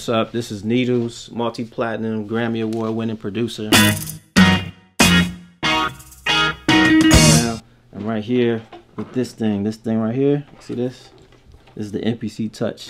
What's up? This is Needlz, multi-platinum, Grammy Award-winning producer. Now, I'm right here with this thing. This thing right here. See this? This is the MPC Touch.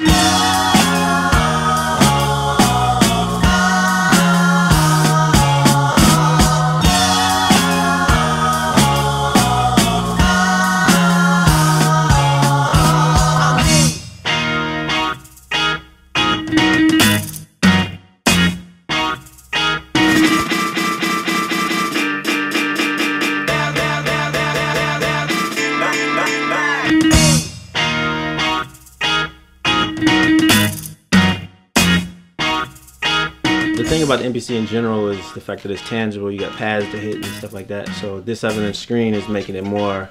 The thing about the MPC in general is the fact that it's tangible. You got pads to hit and stuff like that. So this 7-inch screen is making it more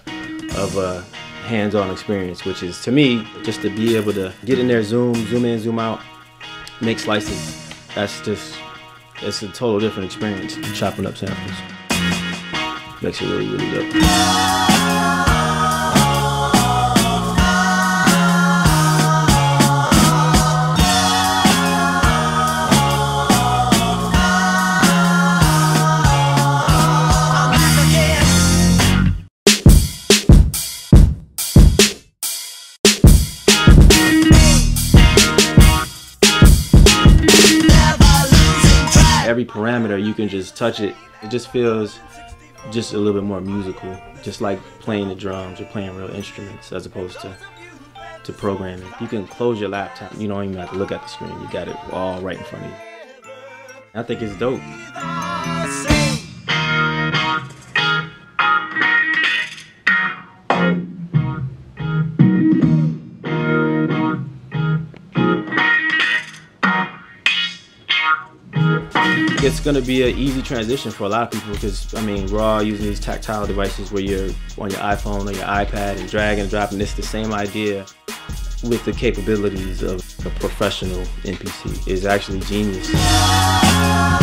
of a hands-on experience, which is to me just to be able to get in there, zoom, zoom in, zoom out, make slices. That's just it's a total different experience chopping up samples. Makes it really, really dope. Parameter you can just touch it. It just feels just a little bit more musical just like playing the drums or playing real instruments as opposed to to programming. You can close your laptop you don't even have to look at the screen. You got it all right in front of you. I think it's dope it's gonna be an easy transition for a lot of people because I mean we're all using these tactile devices where you're on your iPhone or your iPad and dragging and dropping. It's the same idea with the capabilities of a professional MPC. It's actually genius.